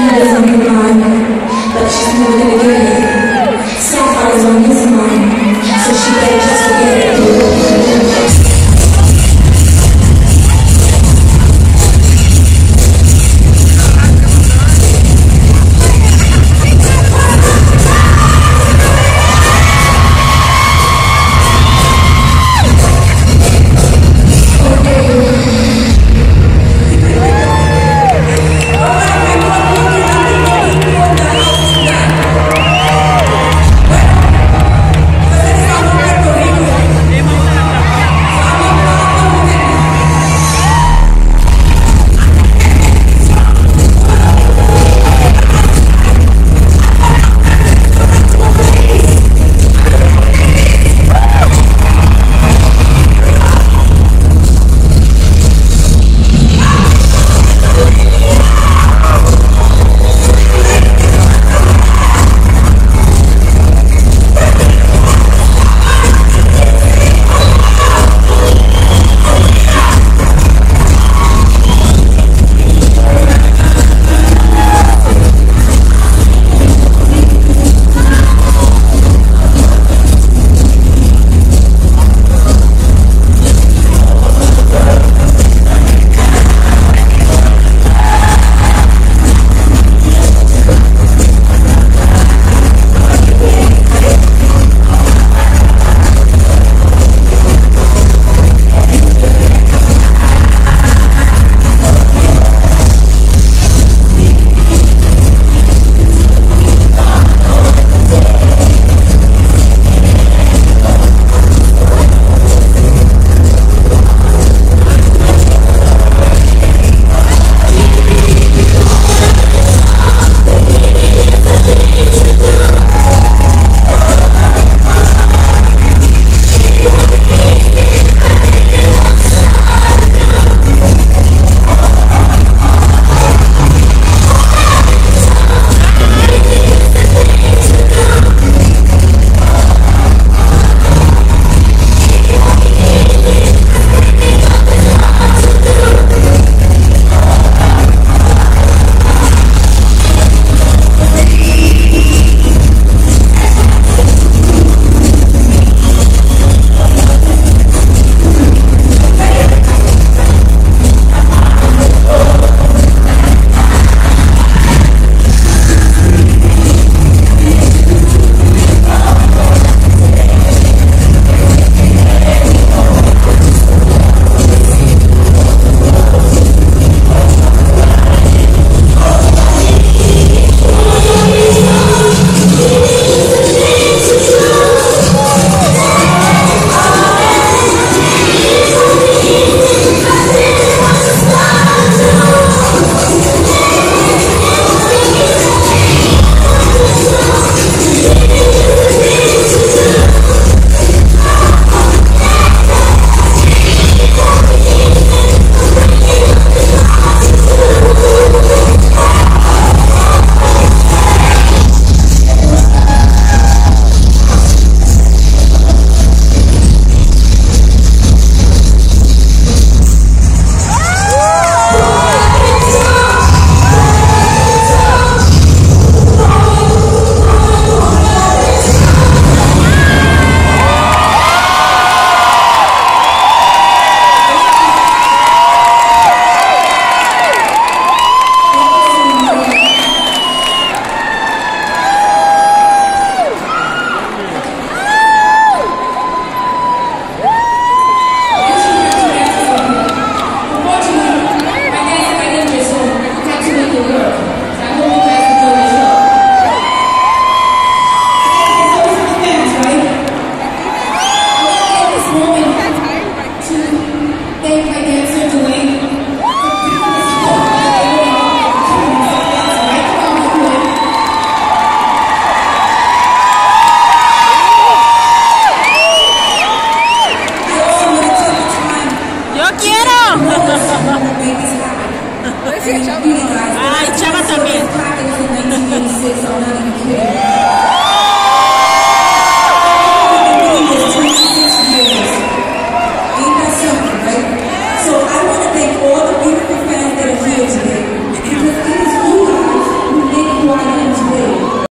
Yes.